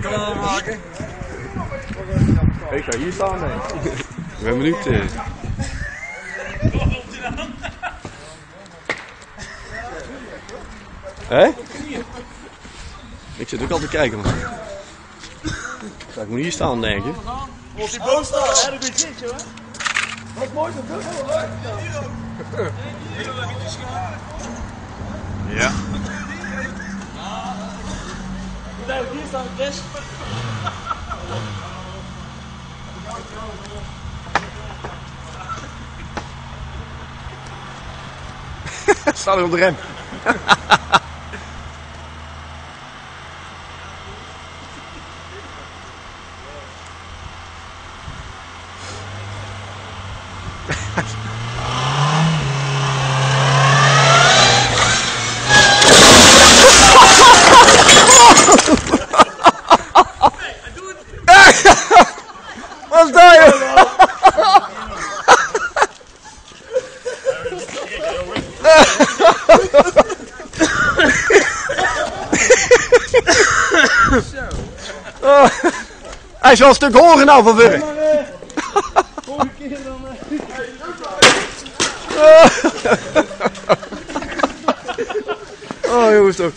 Klaarmaken. Ik ga hier staan, nee. Ik ben benieuwd. eh. Hé? Ik zit ook al te kijken, man. Ik moet hier staan, denk ik. Als die boos staat, hè, dan ben je zit, joh. Ja. Staat er op de rem. Joh? Hij is wel een stuk hoger nou van. Volgende keer dan... Oh jongens toch.